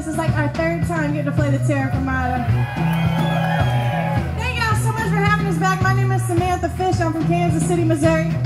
this is like our third time getting to play the Terra Fermata. Thank y'all so much for having us back. My name is Samantha Fish. I'm from Kansas City, Missouri.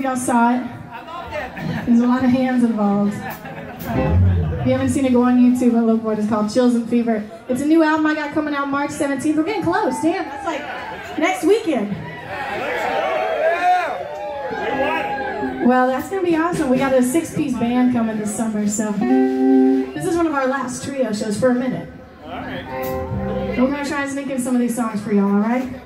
y'all saw it. There's a lot of hands involved. If you haven't seen it, go on YouTube and look for it. It's called Chills and Fever. It's a new album I got coming out March 17th. We're getting close. Damn, that's like next weekend. Well, that's going to be awesome. We got a six-piece band coming this summer, so this is one of our last trio shows for a minute. All right. We're going to try and sneak in some of these songs for y'all, all right?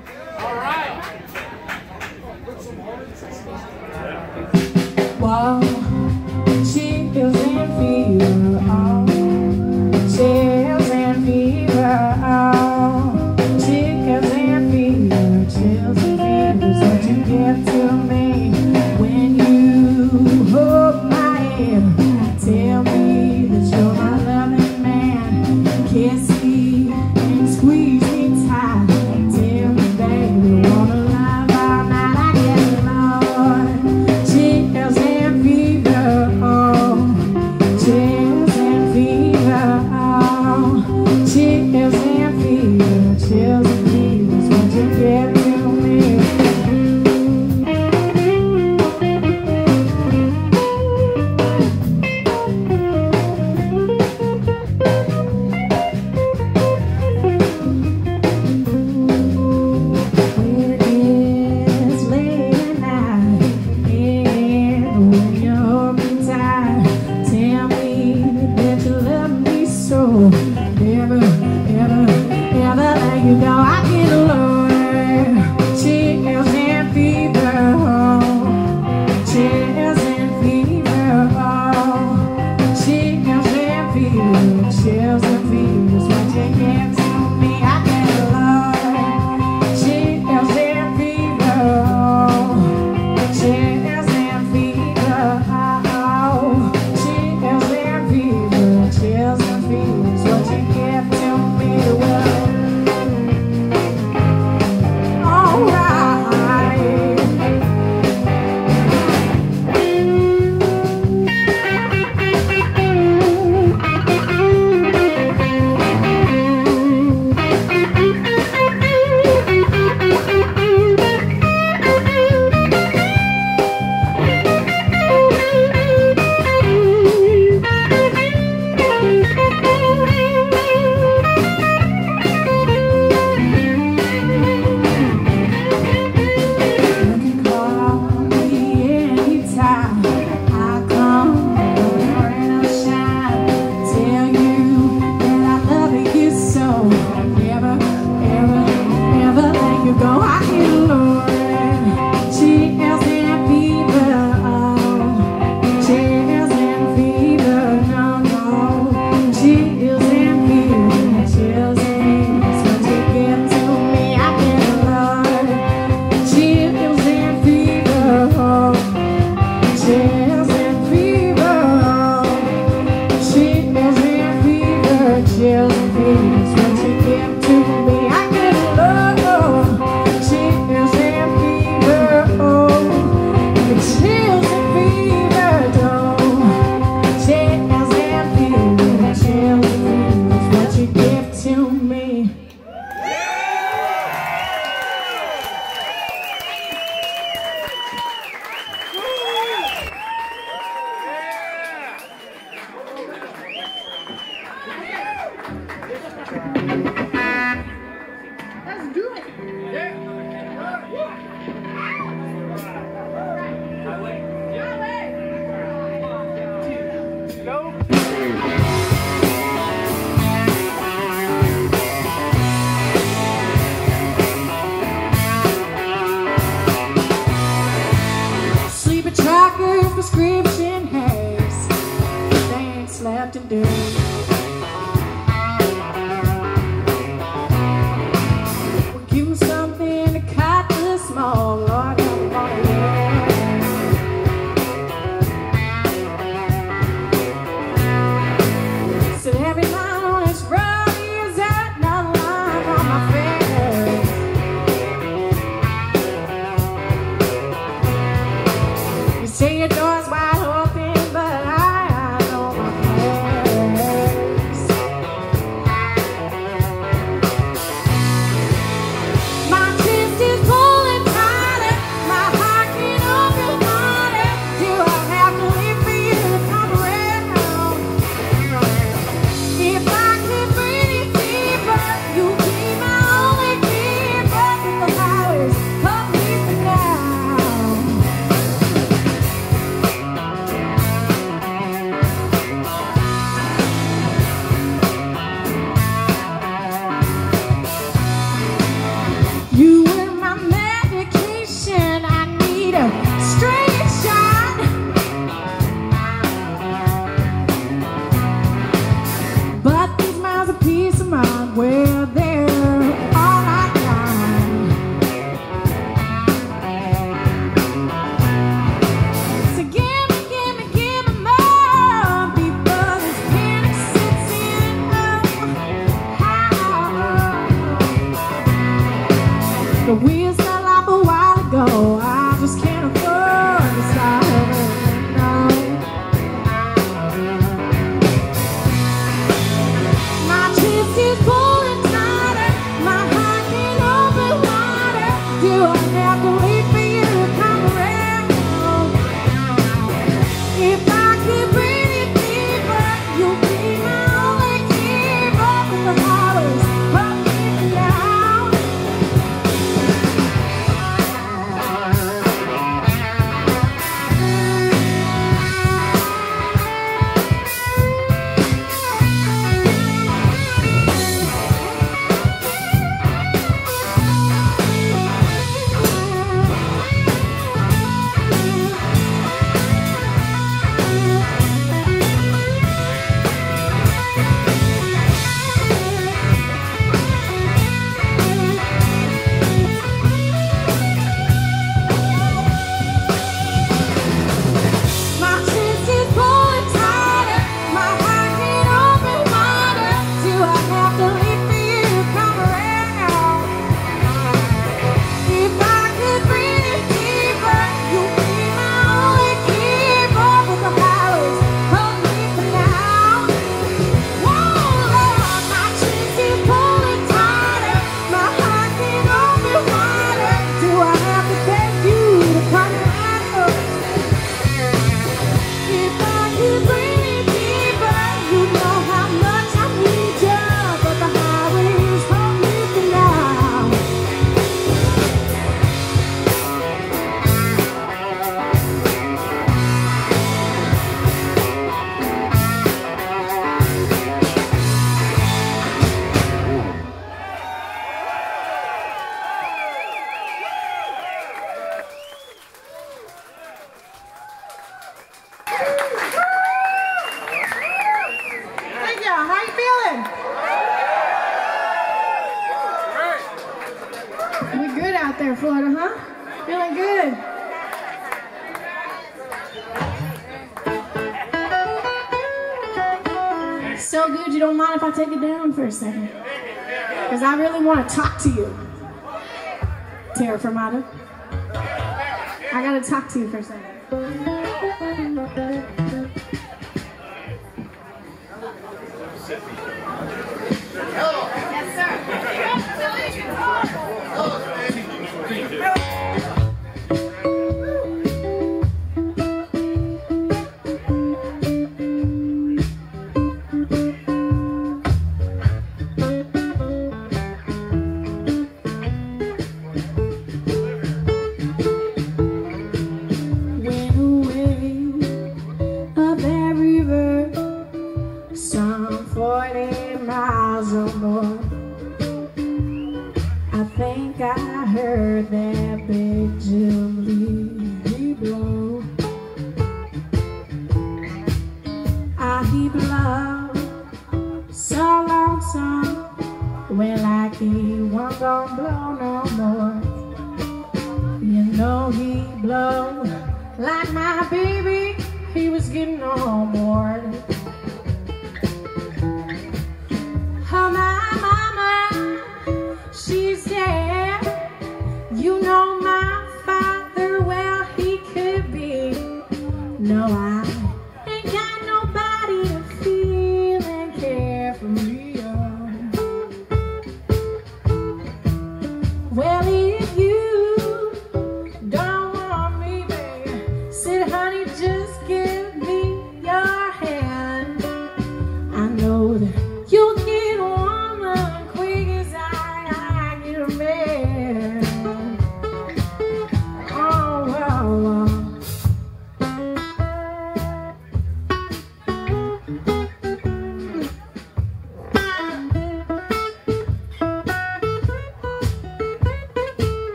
Gotta talk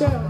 yourself.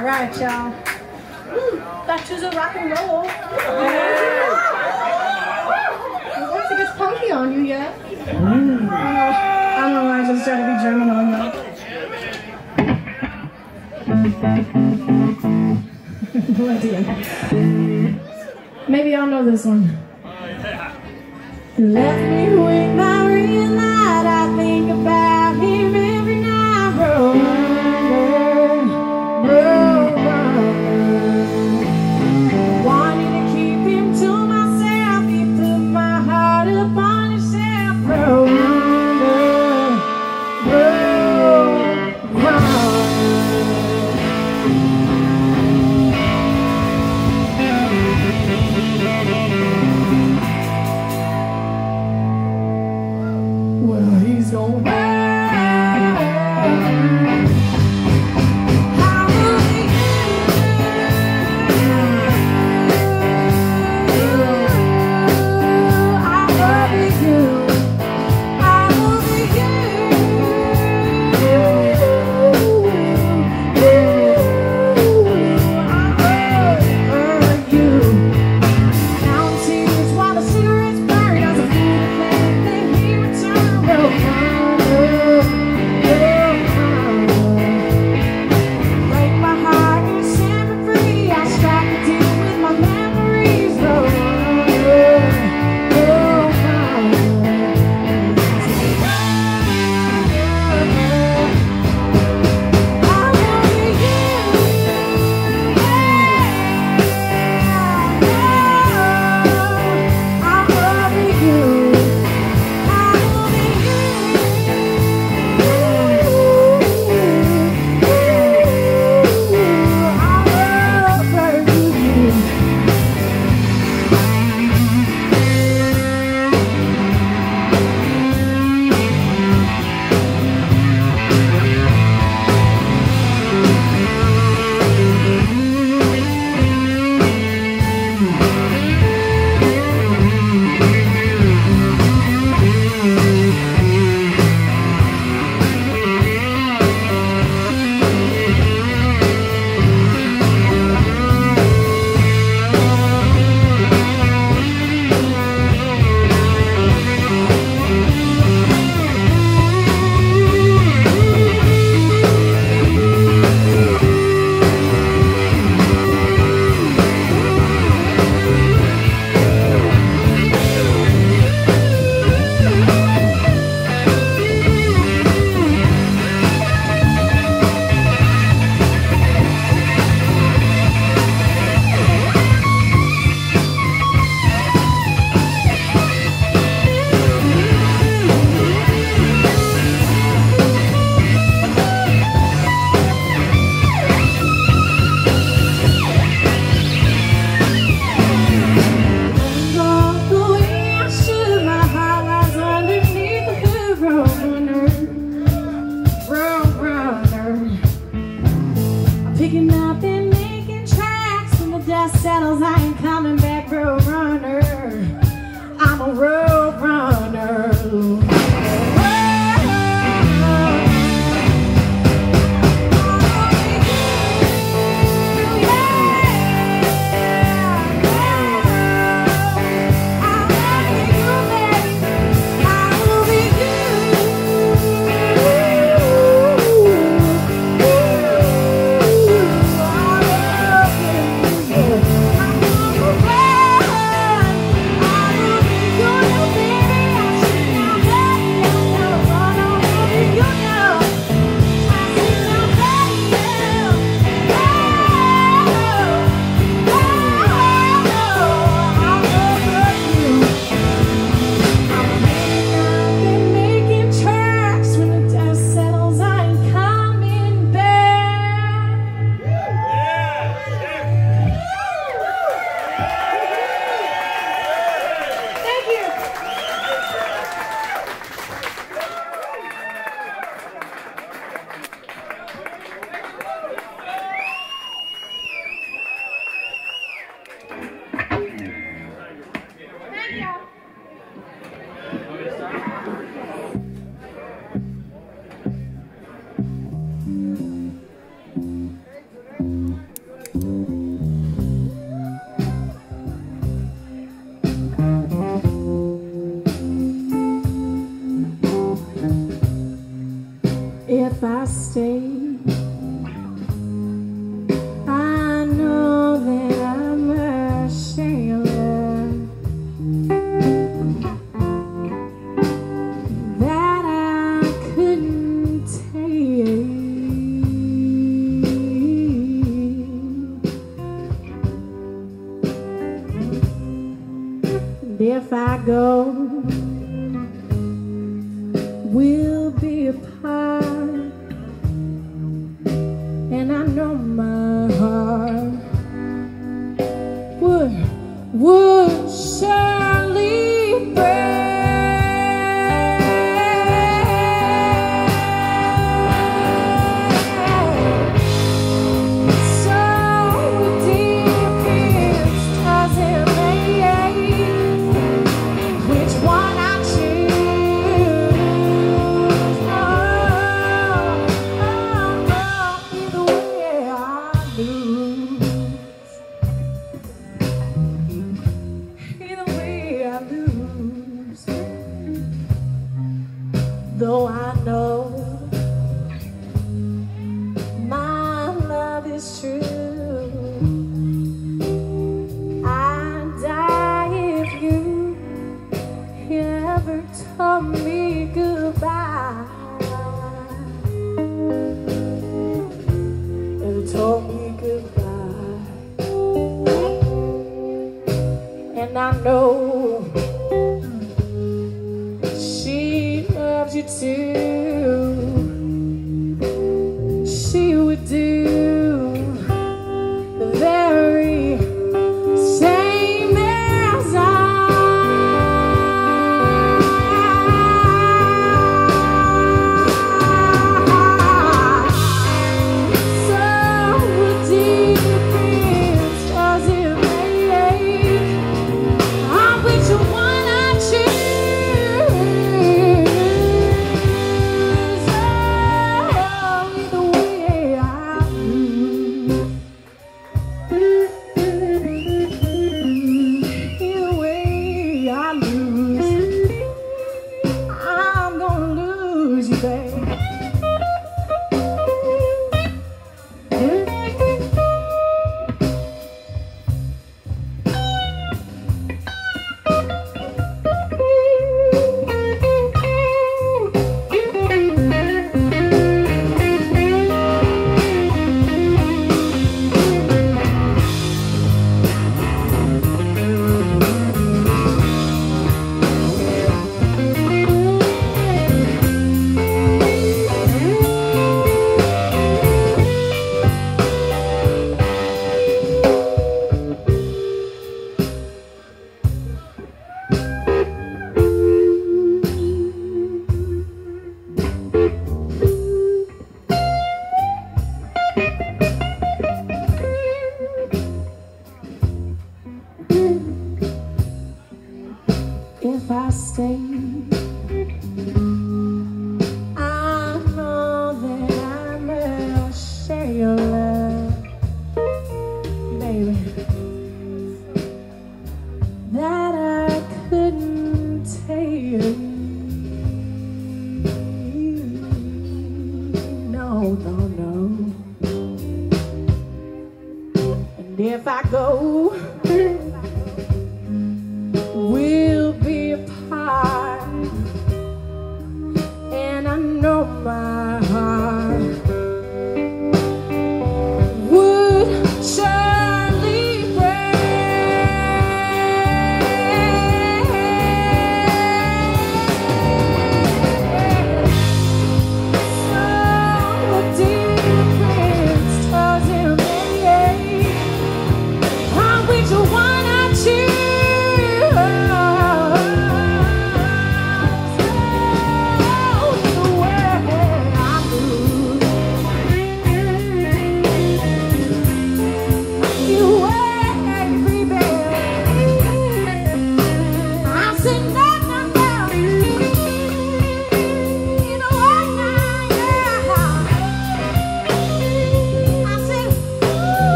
All right, y'all. Mm, that was a rock and roll. Yeah. Once it gets funky on you, yeah? Mm. I, don't know, why I just started to be German on that. no. Maybe y'all know this one. Left me with my real light, I think.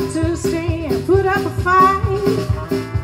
Tattoo stay and put up a fight.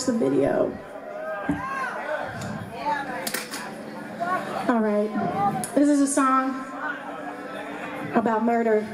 watch the video. All right. This is a song about murder.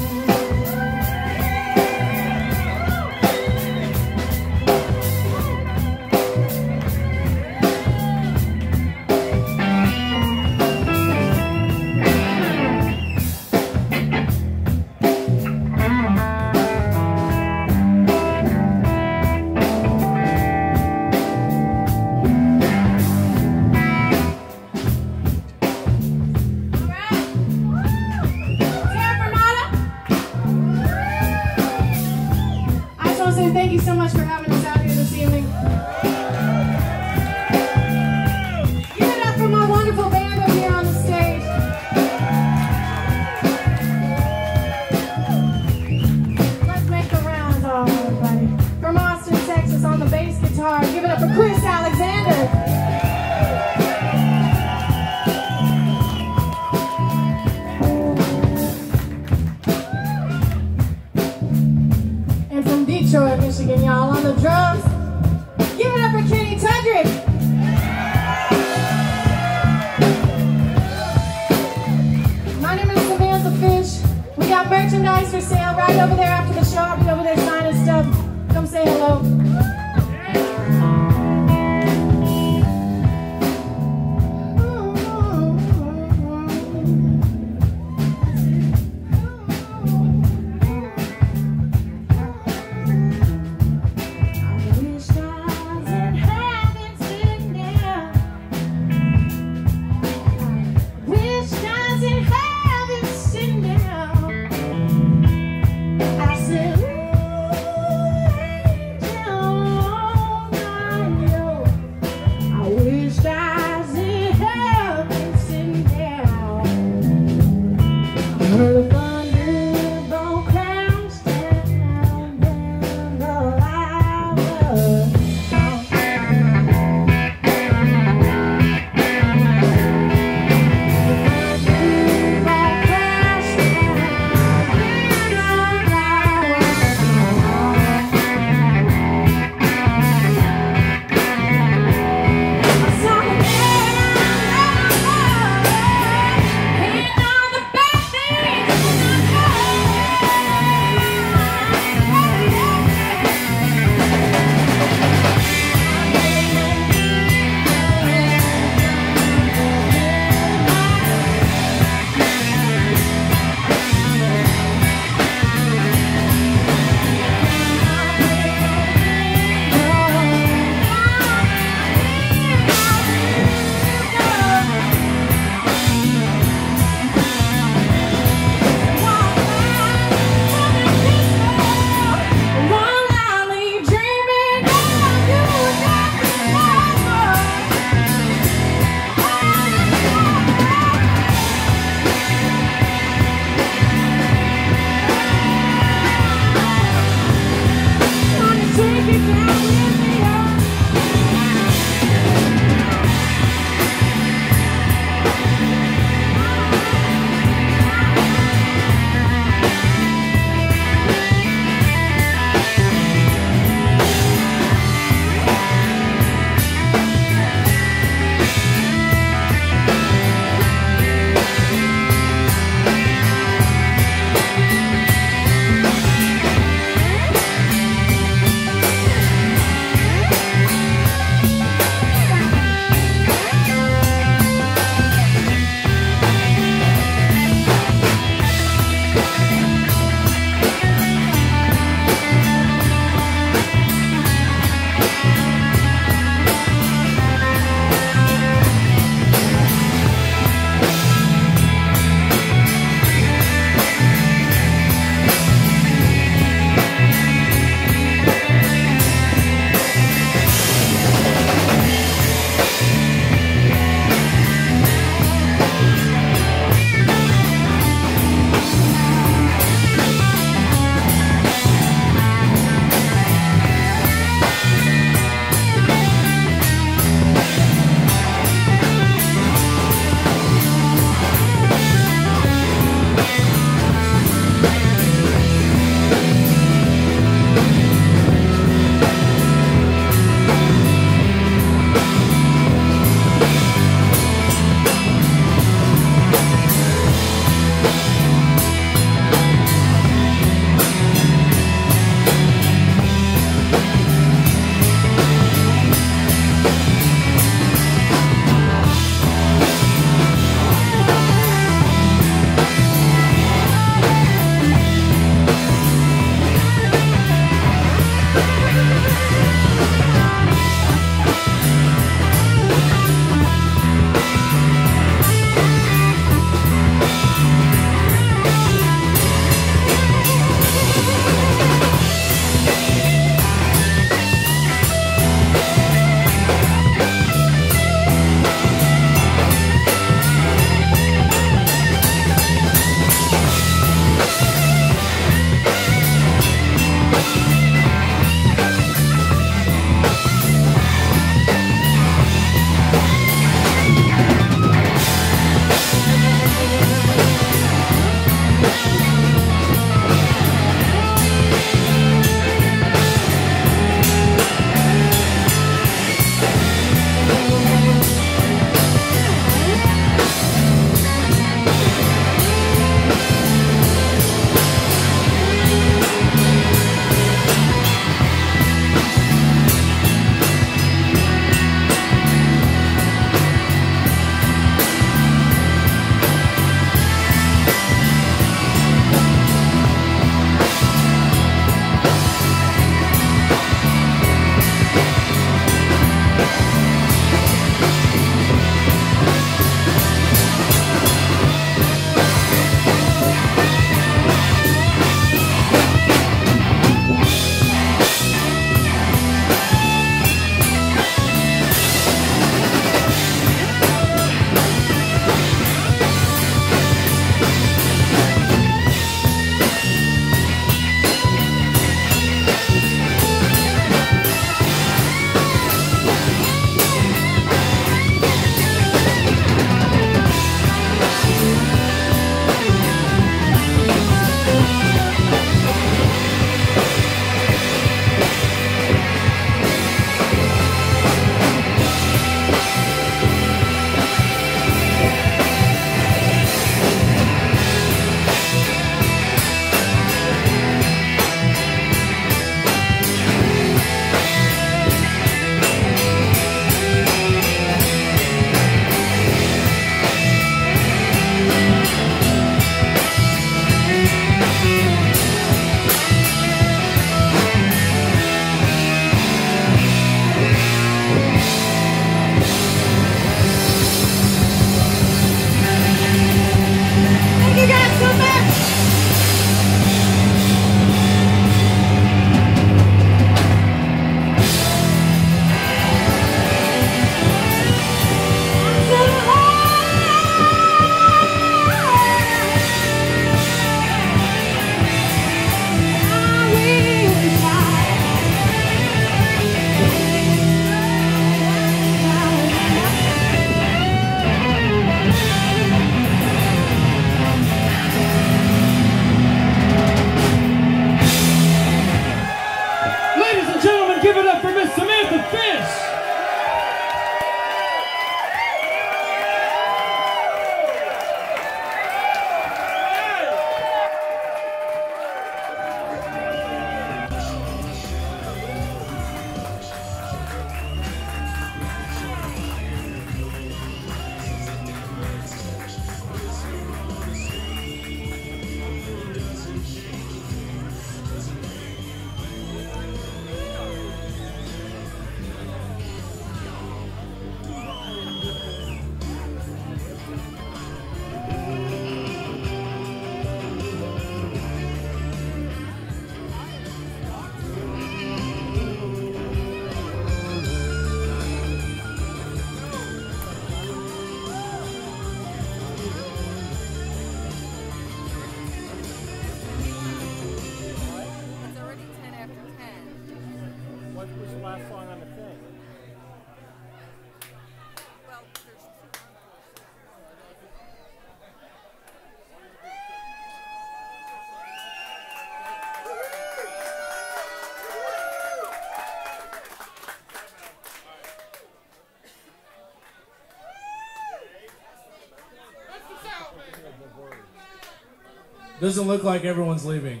Doesn't look like everyone's leaving.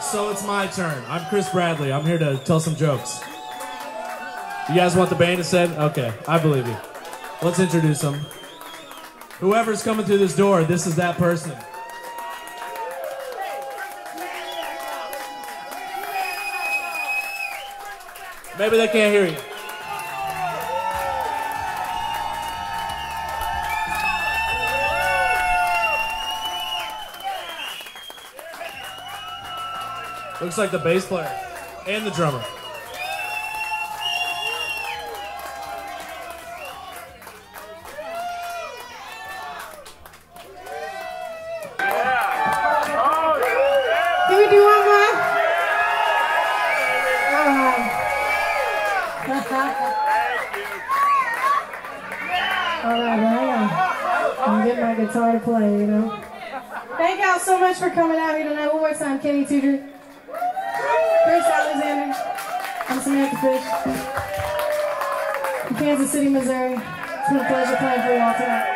So it's my turn. I'm Chris Bradley. I'm here to tell some jokes. You guys want the band instead? Okay, I believe you. Let's introduce them. Whoever's coming through this door, this is that person. Maybe they can't hear you. Looks like the bass player and the drummer. Can we do one more? All right. All right, hang. I'm getting my guitar to play, you know. Thank y'all so much for coming out here tonight. One more time, Kenny Tudrick, City, Missouri. It's been a pleasure playing for y'all tonight.